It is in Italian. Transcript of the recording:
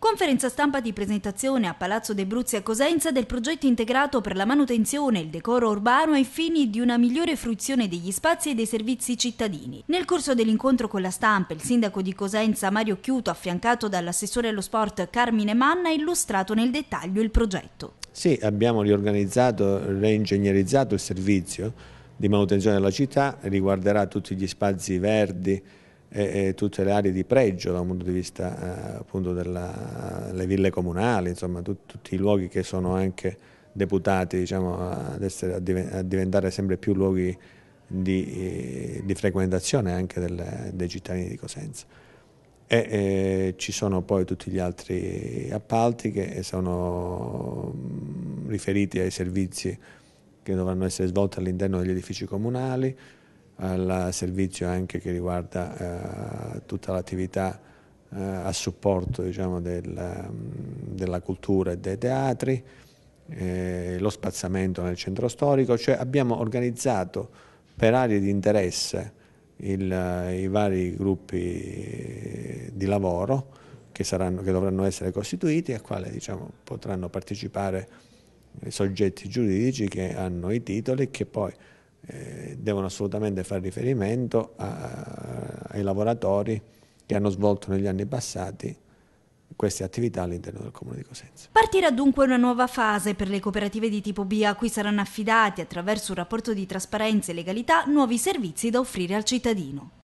Conferenza stampa di presentazione a Palazzo De Bruzzi a Cosenza del progetto integrato per la manutenzione e il decoro urbano ai fini di una migliore fruizione degli spazi e dei servizi cittadini. Nel corso dell'incontro con la stampa, il sindaco di Cosenza Mario Chiuto, affiancato dall'assessore allo sport Carmine Manna, ha illustrato nel dettaglio il progetto. Sì, abbiamo riorganizzato, reingegnerizzato il servizio di manutenzione della città, riguarderà tutti gli spazi verdi, e, e, tutte le aree di pregio da un punto di vista eh, appunto delle ville comunali, insomma tut, tutti i luoghi che sono anche deputati diciamo, ad essere, a, diventare sempre più luoghi di, di frequentazione anche del, dei cittadini di Cosenza. E, e, ci sono poi tutti gli altri appalti che sono mm, riferiti ai servizi che dovranno essere svolti all'interno degli edifici comunali, al servizio anche che riguarda eh, tutta l'attività eh, a supporto diciamo, del, della cultura e dei teatri, eh, lo spazzamento nel centro storico, cioè abbiamo organizzato per aree di interesse il, i vari gruppi di lavoro che, saranno, che dovranno essere costituiti e a quale diciamo, potranno partecipare soggetti giuridici che hanno i titoli e che poi eh, devono assolutamente fare riferimento a, ai lavoratori che hanno svolto negli anni passati queste attività all'interno del Comune di Cosenza. Partirà dunque una nuova fase per le cooperative di tipo B a cui saranno affidati attraverso un rapporto di trasparenza e legalità nuovi servizi da offrire al cittadino.